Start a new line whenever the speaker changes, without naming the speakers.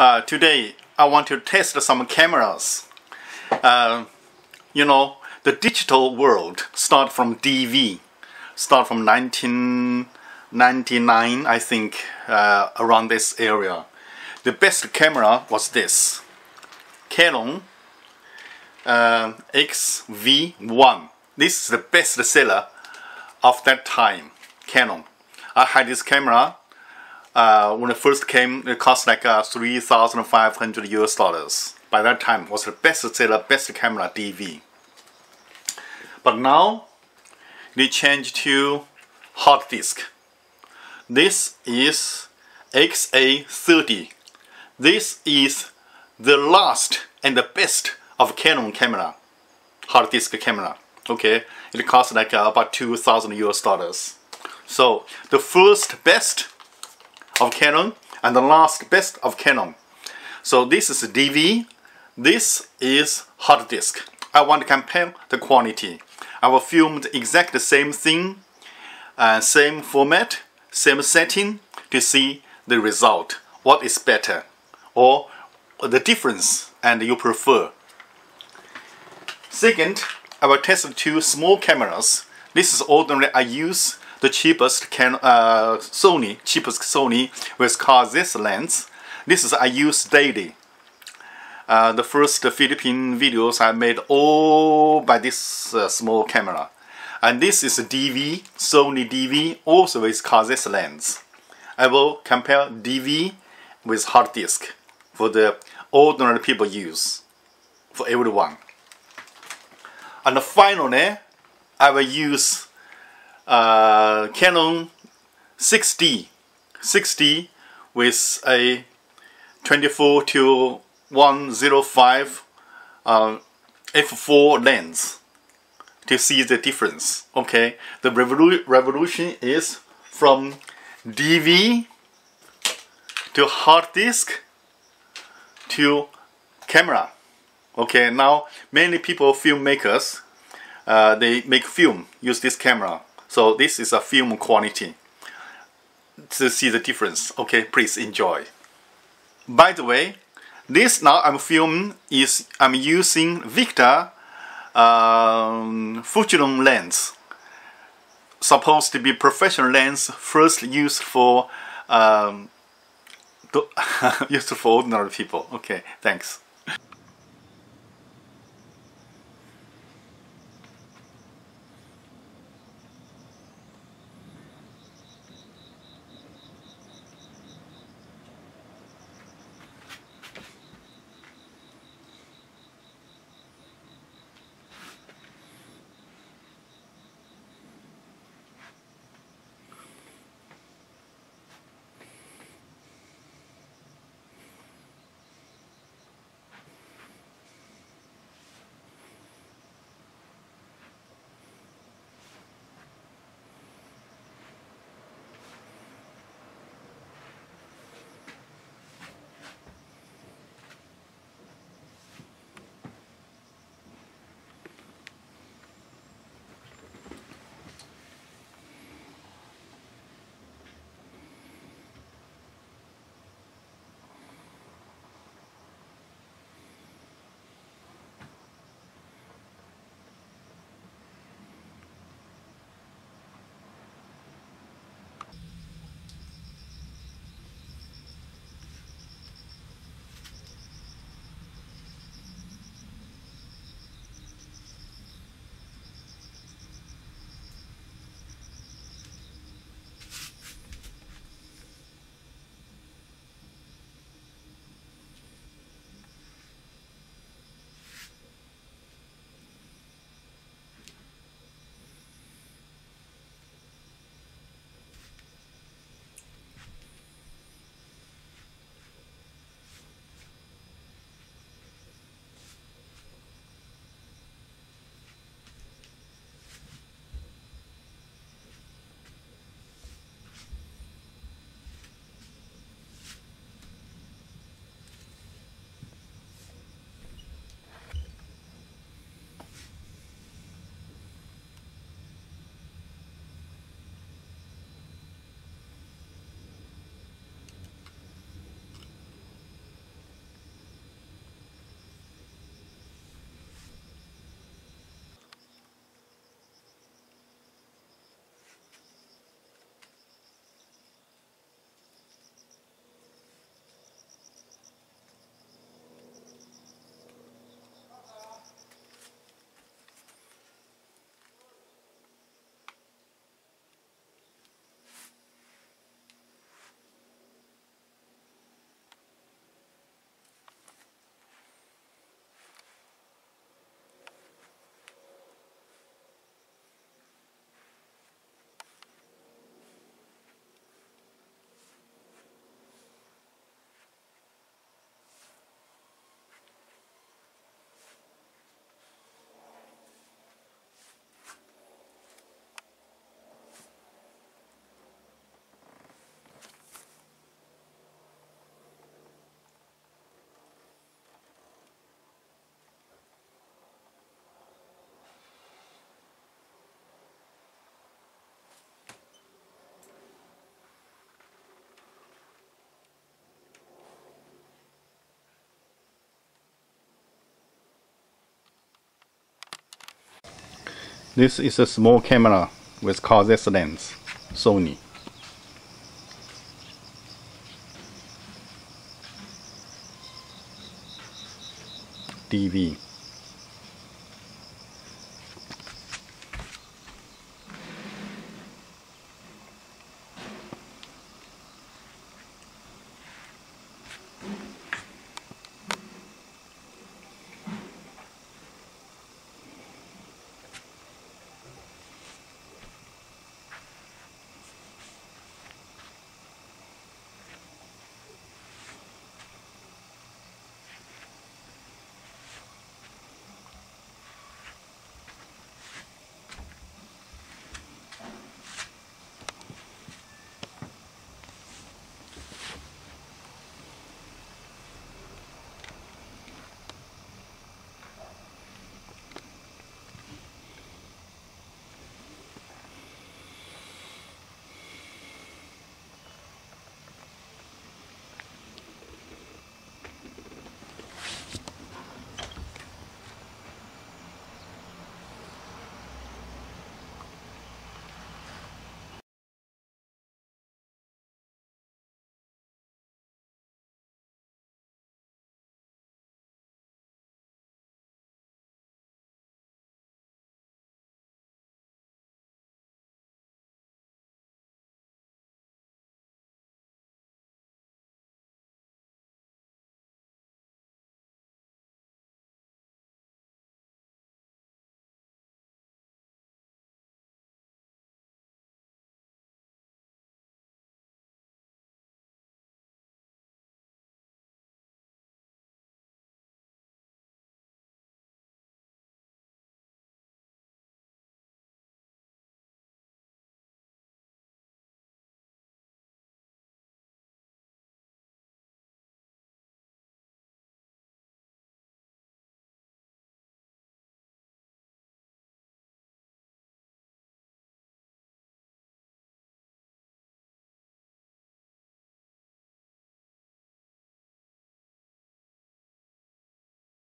Uh, today I want to test some cameras. Uh, you know, the digital world start from DV, start from 1999, I think, uh, around this area. The best camera was this, Canon uh, XV1. This is the best seller of that time, Canon. I had this camera uh, when it first came, it cost like uh, 3,500 US dollars. By that time, was the best seller, best camera DV. But now, they changed to hard disk. This is XA30. This is the last and the best of Canon camera, hard disk camera. Okay, it costs like uh, about 2,000 US dollars. So the first best of Canon and the last best of Canon. So this is DV, this is hard disk. I want to compare the quality. I will film the exact same thing, uh, same format, same setting to see the result. What is better or the difference and you prefer. Second, I will test two small cameras. This is ordinary I use the cheapest can uh, Sony, cheapest Sony with Carl Zeiss lens. This is I use daily. Uh, the first Philippine videos I made all by this uh, small camera. And this is a DV, Sony DV, also with Carl Zeiss lens. I will compare DV with hard disk for the ordinary people use, for everyone. And finally, I will use uh, Canon 6D 6D with a 24 to 105 uh, f4 lens to see the difference okay? The revolu revolution is from DV to hard disk to camera okay? Now many people filmmakers uh, they make film use this camera so this is a film quality. To see the difference, okay, please enjoy. By the way, this now I'm filming is I'm using Victor um, lens. Supposed to be professional lens, first used for um, used for ordinary people. Okay, thanks. This is a small camera with Carl Zeiss lens, Sony. DV